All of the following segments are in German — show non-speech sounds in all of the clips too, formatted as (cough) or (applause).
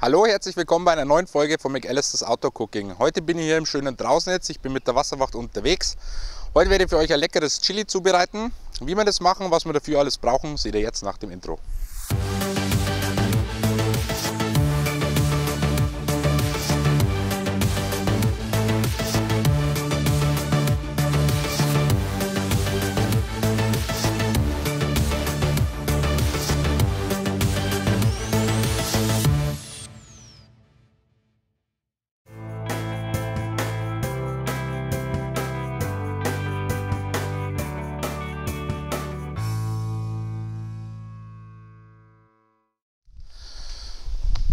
Hallo, herzlich willkommen bei einer neuen Folge von McAllisters Outdoor Cooking. Heute bin ich hier im schönen Draußennetz, ich bin mit der Wasserwacht unterwegs. Heute werde ich für euch ein leckeres Chili zubereiten. Wie wir das machen, was wir dafür alles brauchen, seht ihr jetzt nach dem Intro.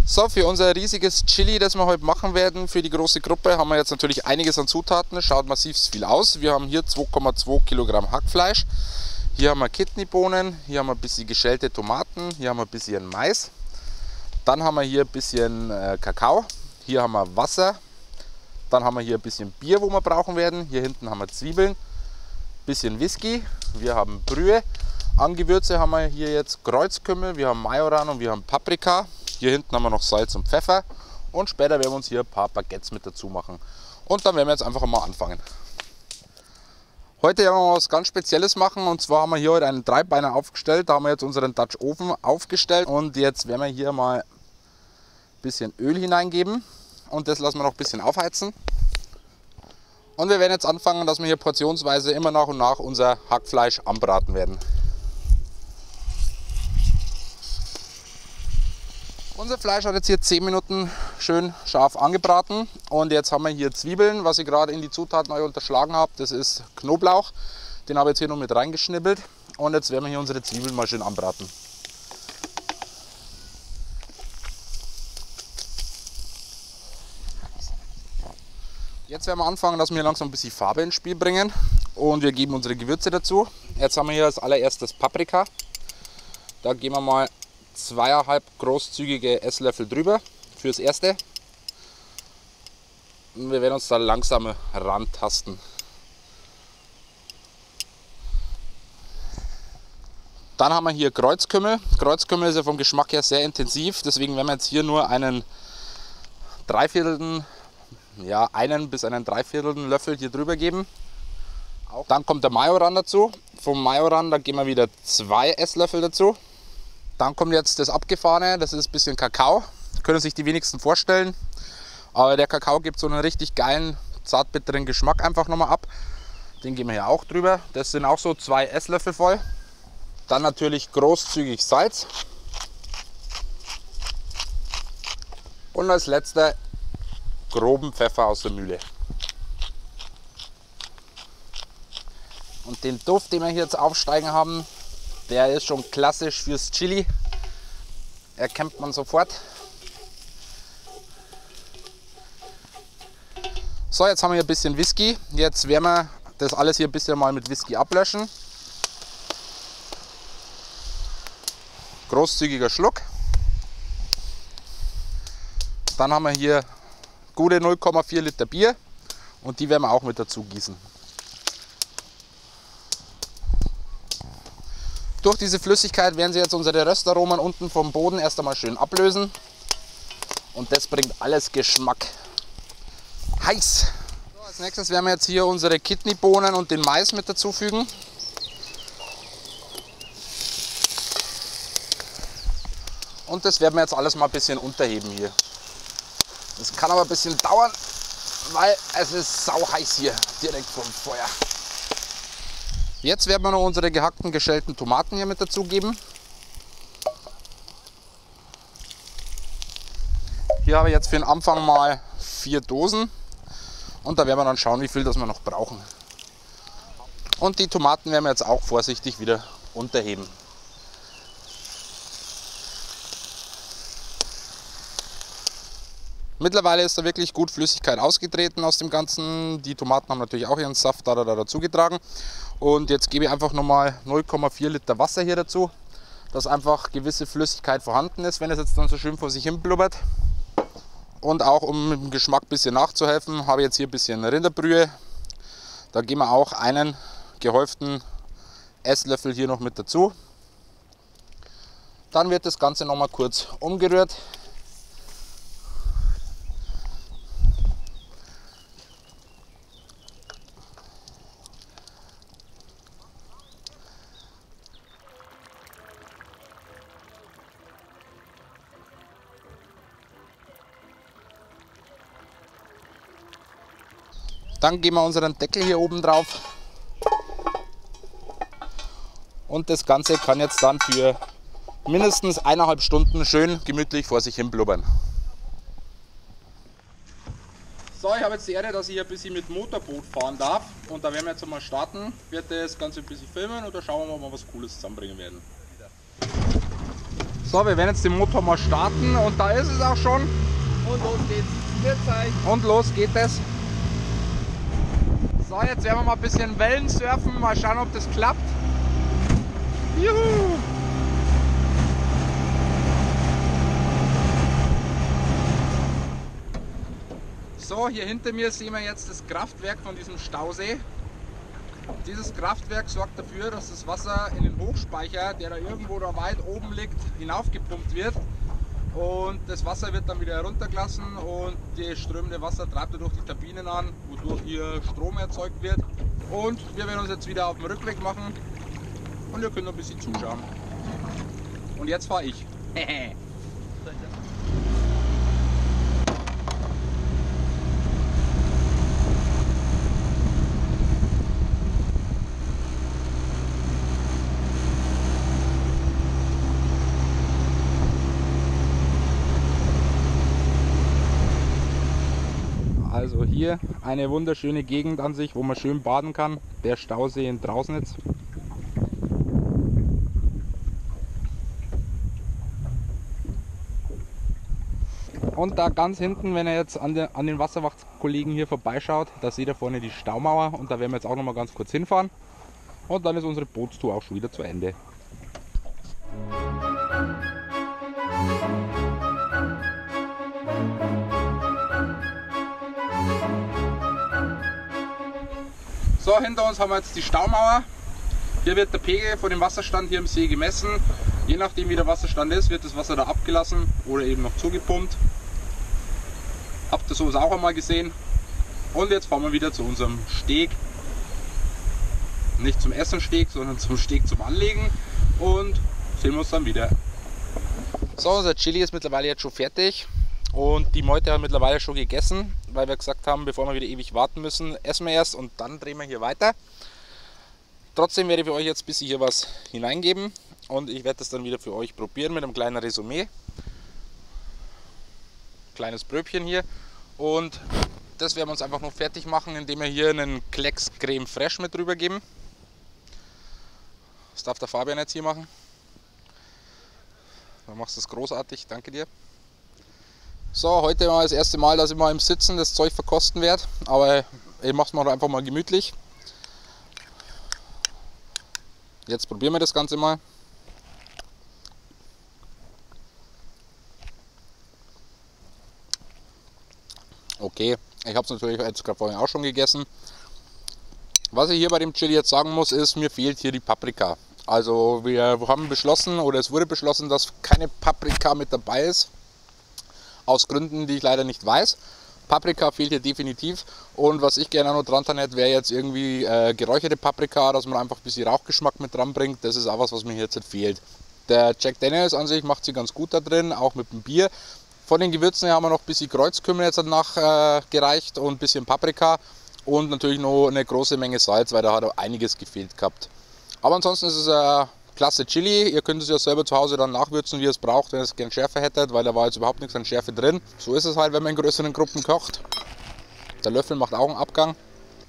So, für unser riesiges Chili, das wir heute machen werden, für die große Gruppe, haben wir jetzt natürlich einiges an Zutaten. Schaut massiv viel aus. Wir haben hier 2,2 Kilogramm Hackfleisch. Hier haben wir Kidneybohnen, hier haben wir ein bisschen geschälte Tomaten, hier haben wir ein bisschen Mais. Dann haben wir hier ein bisschen äh, Kakao, hier haben wir Wasser, dann haben wir hier ein bisschen Bier, wo wir brauchen werden. Hier hinten haben wir Zwiebeln, ein bisschen Whisky, wir haben Brühe. An Gewürze haben wir hier jetzt Kreuzkümmel, wir haben Majoran und wir haben Paprika. Hier hinten haben wir noch Salz und Pfeffer. Und später werden wir uns hier ein paar Baguettes mit dazu machen. Und dann werden wir jetzt einfach mal anfangen. Heute werden wir was ganz Spezielles machen und zwar haben wir hier heute einen Dreibeiner aufgestellt. Da haben wir jetzt unseren Dutch Ofen aufgestellt und jetzt werden wir hier mal ein bisschen Öl hineingeben und das lassen wir noch ein bisschen aufheizen. Und wir werden jetzt anfangen, dass wir hier portionsweise immer nach und nach unser Hackfleisch anbraten werden. Unser Fleisch hat jetzt hier 10 Minuten schön scharf angebraten und jetzt haben wir hier Zwiebeln, was ich gerade in die Zutaten neu unterschlagen habe. Das ist Knoblauch, den habe ich jetzt hier noch mit reingeschnippelt und jetzt werden wir hier unsere Zwiebeln mal schön anbraten. Jetzt werden wir anfangen, dass wir langsam ein bisschen Farbe ins Spiel bringen und wir geben unsere Gewürze dazu. Jetzt haben wir hier als allererstes Paprika. Da geben wir mal zweieinhalb großzügige Esslöffel drüber fürs erste. Und wir werden uns da langsam rantasten. Dann haben wir hier Kreuzkümmel. Kreuzkümmel ist ja vom Geschmack her sehr intensiv, deswegen werden wir jetzt hier nur einen Dreiviertelten, ja einen bis einen Dreiviertelten Löffel hier drüber geben. Dann kommt der Majoran dazu. Vom Majoran, da geben wir wieder zwei Esslöffel dazu. Dann kommt jetzt das Abgefahrene, das ist ein bisschen Kakao. Können sich die wenigsten vorstellen. Aber der Kakao gibt so einen richtig geilen, zartbitteren Geschmack einfach nochmal ab. Den geben wir hier auch drüber. Das sind auch so zwei Esslöffel voll. Dann natürlich großzügig Salz. Und als letzter groben Pfeffer aus der Mühle. Und den Duft, den wir hier jetzt aufsteigen haben, der ist schon klassisch fürs Chili. Erkennt man sofort. So, jetzt haben wir ein bisschen Whisky. Jetzt werden wir das alles hier ein bisschen mal mit Whisky ablöschen. Großzügiger Schluck. Dann haben wir hier gute 0,4 Liter Bier und die werden wir auch mit dazu gießen. Durch diese Flüssigkeit werden sie jetzt unsere Röstaromen unten vom Boden erst einmal schön ablösen. Und das bringt alles Geschmack. Heiß! So, als nächstes werden wir jetzt hier unsere Kidneybohnen und den Mais mit dazufügen. Und das werden wir jetzt alles mal ein bisschen unterheben hier. Das kann aber ein bisschen dauern, weil es ist sau heiß hier direkt vom Feuer. Jetzt werden wir noch unsere gehackten, geschälten Tomaten hier mit dazugeben. Hier habe ich jetzt für den Anfang mal vier Dosen und da werden wir dann schauen, wie viel das wir noch brauchen. Und die Tomaten werden wir jetzt auch vorsichtig wieder unterheben. Mittlerweile ist da wirklich gut Flüssigkeit ausgetreten aus dem Ganzen. Die Tomaten haben natürlich auch ihren Saft da, da dazu getragen. Und jetzt gebe ich einfach nochmal 0,4 Liter Wasser hier dazu, dass einfach gewisse Flüssigkeit vorhanden ist, wenn es jetzt dann so schön vor sich hin blubbert. Und auch um mit dem Geschmack ein bisschen nachzuhelfen, habe ich jetzt hier ein bisschen Rinderbrühe. Da geben wir auch einen gehäuften Esslöffel hier noch mit dazu. Dann wird das Ganze nochmal kurz umgerührt. Dann geben wir unseren Deckel hier oben drauf. Und das Ganze kann jetzt dann für mindestens eineinhalb Stunden schön gemütlich vor sich hin blubbern. So, ich habe jetzt die Ehre, dass ich hier ein bisschen mit Motorboot fahren darf. Und da werden wir jetzt einmal starten. Ich werde das Ganze ein bisschen filmen und dann schauen wir mal, ob wir was Cooles zusammenbringen werden. So, wir werden jetzt den Motor mal starten und da ist es auch schon. Und los geht's. Und los geht es. So, jetzt werden wir mal ein bisschen Wellen surfen, mal schauen, ob das klappt. Juhu! So, hier hinter mir sehen wir jetzt das Kraftwerk von diesem Stausee. Dieses Kraftwerk sorgt dafür, dass das Wasser in den Hochspeicher, der da irgendwo da weit oben liegt, hinaufgepumpt wird. Und das Wasser wird dann wieder heruntergelassen und das strömende Wasser treibt durch die Turbinen an, wodurch hier Strom erzeugt wird. Und wir werden uns jetzt wieder auf den Rückweg machen und ihr könnt noch ein bisschen zuschauen. Und jetzt fahre ich. (laughs) Also hier eine wunderschöne Gegend an sich, wo man schön baden kann. Der Stausee in Drausnitz. Und da ganz hinten, wenn ihr jetzt an, der, an den Wasserwachtkollegen hier vorbeischaut, da seht ihr vorne die Staumauer und da werden wir jetzt auch noch mal ganz kurz hinfahren. Und dann ist unsere Bootstour auch schon wieder zu Ende. So, hinter uns haben wir jetzt die Staumauer. Hier wird der Pegel von dem Wasserstand hier im See gemessen. Je nachdem wie der Wasserstand ist, wird das Wasser da abgelassen oder eben noch zugepumpt. Habt ihr sowas auch einmal gesehen. Und jetzt fahren wir wieder zu unserem Steg. Nicht zum Essensteg, sondern zum Steg zum Anlegen. Und sehen wir uns dann wieder. So, unser Chili ist mittlerweile jetzt schon fertig. Und die Meute haben mittlerweile schon gegessen, weil wir gesagt haben, bevor wir wieder ewig warten müssen, essen wir erst und dann drehen wir hier weiter. Trotzdem werde ich für euch jetzt ein bisschen hier was hineingeben und ich werde das dann wieder für euch probieren mit einem kleinen Resümee. Kleines Bröbchen hier und das werden wir uns einfach noch fertig machen, indem wir hier einen Klecks Creme Fraiche mit drüber geben. Das darf der Fabian jetzt hier machen. Du machst das großartig, danke dir. So, heute mal das erste Mal, dass ich mal im Sitzen das Zeug verkosten werde, aber ich mache es mal einfach mal gemütlich. Jetzt probieren wir das Ganze mal. Okay, ich habe es natürlich jetzt gerade vorhin auch schon gegessen. Was ich hier bei dem Chili jetzt sagen muss, ist, mir fehlt hier die Paprika. Also wir haben beschlossen oder es wurde beschlossen, dass keine Paprika mit dabei ist aus Gründen, die ich leider nicht weiß. Paprika fehlt hier definitiv und was ich gerne noch dran hätte, wäre jetzt irgendwie äh, geräucherte Paprika, dass man einfach ein bisschen Rauchgeschmack mit dran bringt. Das ist auch was, was mir jetzt fehlt. Der Jack Daniels an sich macht sie ganz gut da drin, auch mit dem Bier. Von den Gewürzen her haben wir noch ein bisschen Kreuzkümmel jetzt nachgereicht äh, und ein bisschen Paprika und natürlich noch eine große Menge Salz, weil da hat auch einiges gefehlt gehabt. Aber ansonsten ist es äh, klasse Chili. Ihr könnt es ja selber zu Hause dann nachwürzen, wie ihr es braucht, wenn ihr es gerne Schärfe hättet, weil da war jetzt überhaupt nichts an Schärfe drin. So ist es halt, wenn man in größeren Gruppen kocht. Der Löffel macht auch einen Abgang.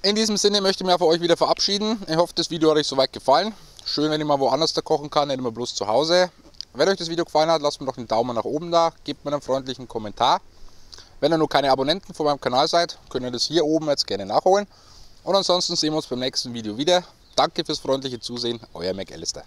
In diesem Sinne möchte ich mich von euch wieder verabschieden. Ich hoffe, das Video hat euch soweit gefallen. Schön, wenn ich mal woanders da kochen kann, nicht immer bloß zu Hause. Wenn euch das Video gefallen hat, lasst mir doch einen Daumen nach oben da, gebt mir einen freundlichen Kommentar. Wenn ihr noch keine Abonnenten von meinem Kanal seid, könnt ihr das hier oben jetzt gerne nachholen. Und ansonsten sehen wir uns beim nächsten Video wieder. Danke fürs freundliche Zusehen, euer McAllister.